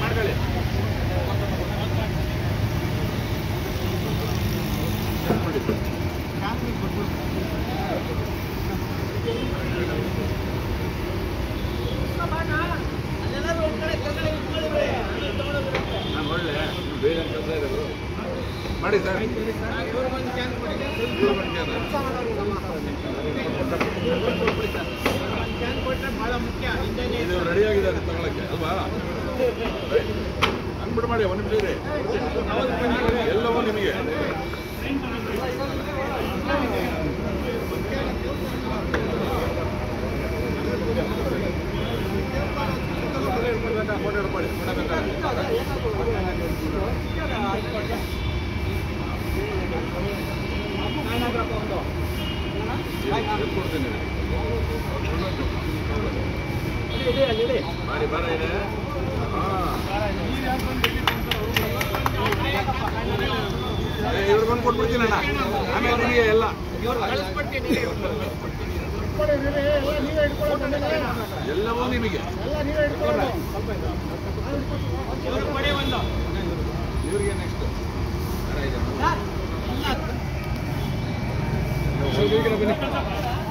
ಮಾಡ್ಕೊಳ್ಳಿ ಒಳ್ಳೆ ಬೇರೆ ಕೆಲಸ ಇರೋದು ಮಾಡಿ ಸರ್. ಇದು ರೆಡಿ ಆಗಿದ್ದಾರೆ ತಗೊಳಕ್ಕೆ, ಅಲ್ವಾ? ಅನ್ಬಿಟ್ಟು ಮಾಡಿ, ಒಂದು ನಿಮಿಷ. ಎಲ್ಲವೂ ನಿಮಗೆ. ಫೋಟೋ ಮಾಡಿ ಕೊಡ್ತೀನಿ ಬಾರಿ ಬಾರ ಇದೆ. ಇವ್ರು ಬಂದು ಕೊಟ್ಬಿಡ್ತೀನಿ ಅಣ್ಣ. ಆಮೇಲೆ ನಿಮಗೆ ಎಲ್ಲ. ಎಲ್ಲವೂ ನಿಮಗೆ. Thank you.